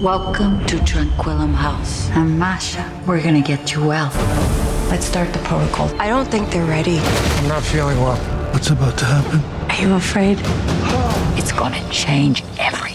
Welcome to Tranquillum House. I'm Masha, we're gonna get you well. Let's start the protocol. I don't think they're ready. I'm not feeling well. What's about to happen? Are you afraid? It's gonna change everything.